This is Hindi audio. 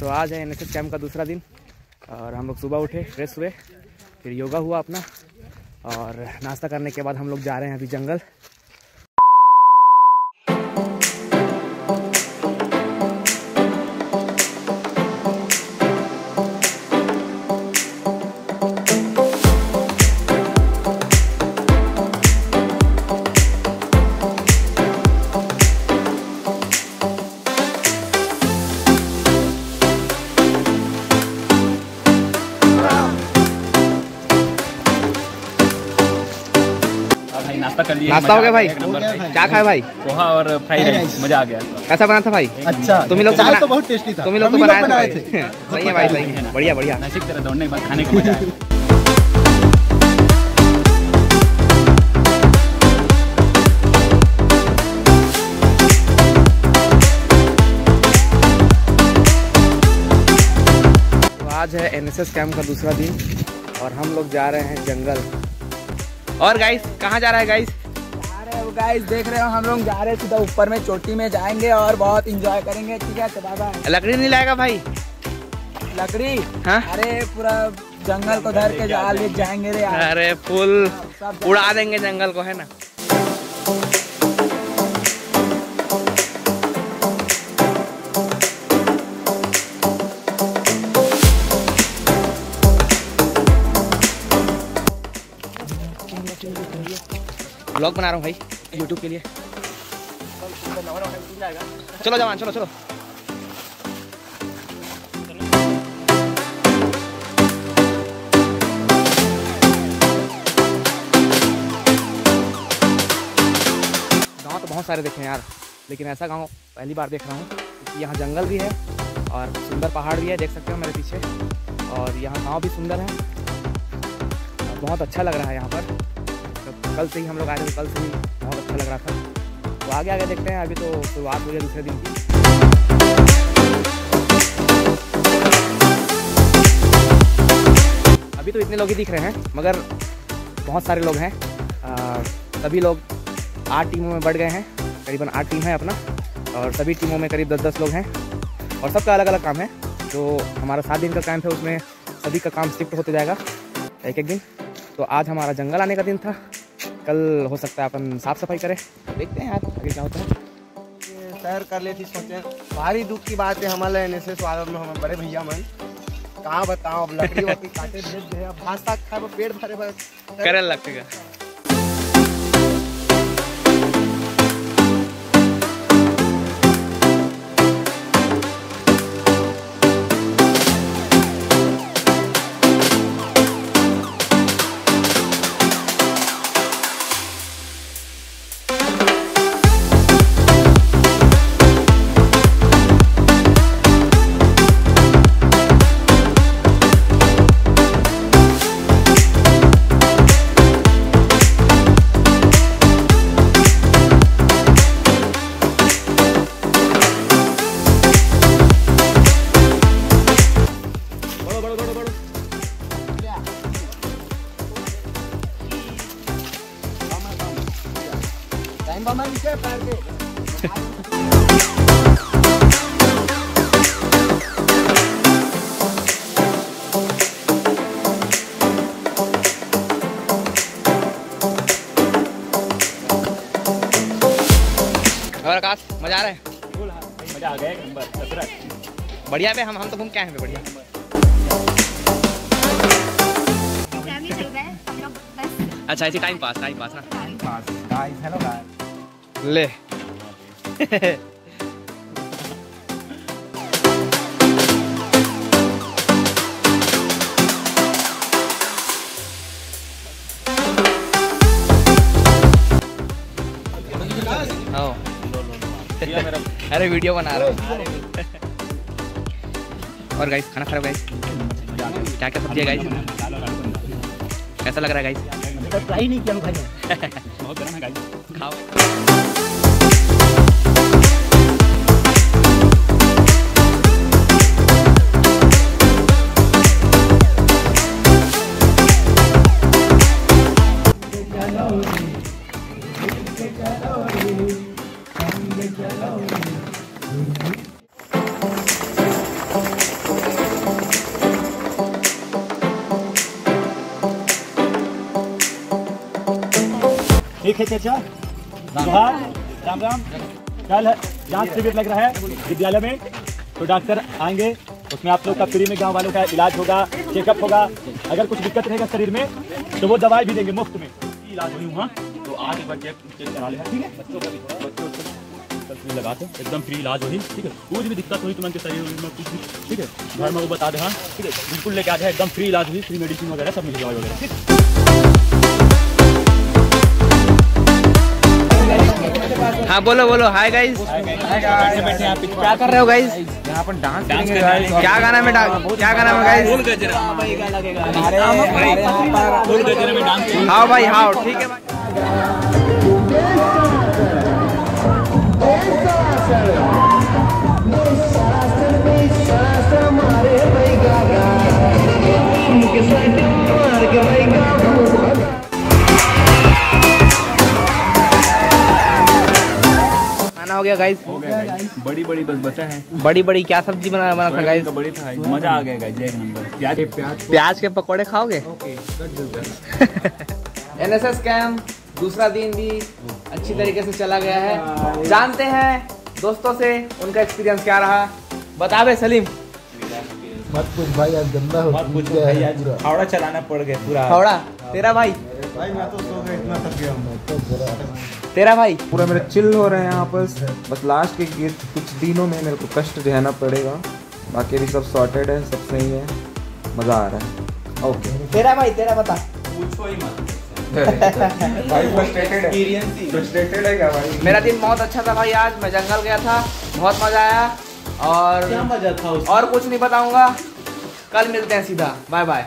तो आज है एन कैंप का दूसरा दिन और हम लोग सुबह उठे फ्रेश हुए, फिर योगा हुआ अपना और नाश्ता करने के बाद हम लोग जा रहे हैं अभी जंगल। नाश्ता हो गया भाई। क्या खाए भाई? पोहा और फ्राइड राइस मज़ा आ गया। कैसा बना था भाई? अच्छा। तुम लोग तो तो बहुत टेस्टी था। तुम लोग तो बनाए बनाए थे। सही है भाई सही है। बढ़िया बढ़िया। नसीब तेरा दौड़ने के बाद खाने का मज़ा आज है एनएसएस कैंप का दूसरा दिन और हम लोग जा रहे हैं जंगल। और गाइस कहाँ जा रहा है गाइस गाइस देख रहे हो हम लोग जा रहे हैं सीधा ऊपर में चोटी में जाएँगे और बहुत इंजॉय करेंगे। ठीक है तो बाबा। लकड़ी नहीं लाएगा भाई? लकड़ी? हाँ? अरे पूरा जंगल को धर के जा ले जाएँगे रे यार। अरे फुल उड़ा देंगे जंगल को है ना? ब्लॉग बना रहा हूँ भाई। यूट्यूब के लिए। चलो जवान, चलो चलो। गाँव तो बहुत सारे देखे हैं यार, लेकिन ऐसा गाँव पहली बार देख रहा हूँ क्योंकि यहाँ जंगल भी है और सुंदर पहाड़ भी है, देख सकते हो मेरे पीछे। और यहाँ गाँव भी सुंदर है। बहुत अच्छा लग रहा है यहाँ पर। कल से ही हम लोग आए थे कल से ही बहुत अच्छा लग रहा था। तो आगे आगे देखते हैं, अभी तो शुरुआत हो है दूसरे दिन की। अभी तो इतने लोग ही दिख रहे हैं, मगर बहुत सारे लोग हैं। सभी लोग आठ टीमों में बढ़ गए हैं, करीबन आठ टीम है अपना, और सभी टीमों में करीब दस दस लोग हैं। और सबका अलग अलग काम है, जो हमारा सात दिन का कैंप है, उसमें सभी का काम शिफ्ट होते जाएगा एक एक दिन। तो आज हमारा जंगल आने का दिन था कल हो सकता है अपन साफ़ सफ़ाई करें। देखते हैं यार आगे क्या होता है। सैर कर लेती सोचे। भारी दुख की बात है हमारे एन एस एस वालों में हमारे बड़े भैया मन। कहाँ बताओ अब लकड़ी काटे भेज दे। अब भाषा खाए पेड़ पेट भरे भरे करे लगेगा टाइम बमा नीचे पैर के और आकाश मज़ा आ रहा है। मज़ा आ गया एक नंबर बढ़िया पे हम हम तो घूम के आए हैं बढ़िया। अच्छा ऐसे टाइम पास टाइम पास ना। Time pass guys hello guys ले। आओ। अरे वीडियो बना रहा हूँ। और गाइस खाना खराब गाइस क्या क्या सब्ज़ी है गाइस कैसा लग रहा है गाइस ट्राई नहीं किया हम गर्म है चर्चा जोहार राम। राम कल जाँच शिविर लग रहा है विद्यालय में तो डॉक्टर आएँगे, उसमें आप लोग का फ्री में गाँव वालों का इलाज होगा चेकअप होगा। अगर कुछ दिक्कत रहेगा शरीर में तो वो दवाई भी देंगे मुफ़्त में। इलाज हुई वहाँ तो आज एक बार चेक चेक करा लेना ठीक है? बच्चों का भी बच्चों को तस्वीर लगा के एकदम फ्री इलाज होगी ठीक है? कुछ भी दिक्कत हुई तुम्हारे शरीर में कुछ भी ठीक है? घर में वो बता दे हाँ। ठीक है? बिल्कुल लेके आ जाए, एकदम फ्री इलाज हुई फ्री मेडिसिन वगैरह सब मिल दवाई वगैरह। ठीक है? हाँ बोलो बोलो हाय गाइस क्या कर रहे हो गाइस यहाँ पर डांस डांस। क्या गाना में क्या गाना में गाइस। हाँ भाई हाँ ठीक है, भाई हो गया गाइस बड़ी बड़ी बस बचा है। बड़ी बड़ी क्या सब्ज़ी बना बना था गाइस बड़ी था मज़ा आ गया गाइस एक नंबर. प्याज? प्याज के पकौड़े खाओगे? एनएसएस कैंप दूसरा दिन भी अच्छी तरीके से चला गया है। जानते हैं दोस्तों से उनका एक्सपीरियंस क्या रहा? बतावे सलीम। मत कुछ भाई आज गंदा हो गया है पूरा। हावड़ा चलाना पड़ गया पूरा। हौड़ा तेरा भाई? भाई मैं तो सो गया इतना थक गया हूँ। तेरा भाई? पूरा मेरा चिल हो रहे हैं यहाँ पर। बस लास्ट के कुछ दिनों में मेरे को कष्ट सहना पड़ेगा। बाकी भी सब सॉर्टेड है सब सही है। मज़ा आ रहा है। ओके तेरा भाई तेरा बता। भाई फ्रस्ट्रेटेड है। फ्रस्ट्रेटेड है क्या भाई? मेरा दिन बहुत अच्छा था भाई आज। मैं जंगल गया था बहुत मज़ा आया। और क्या मज़ा था और कुछ नहीं बताऊँगा। कल मिलते हैं सीधा। Bye bye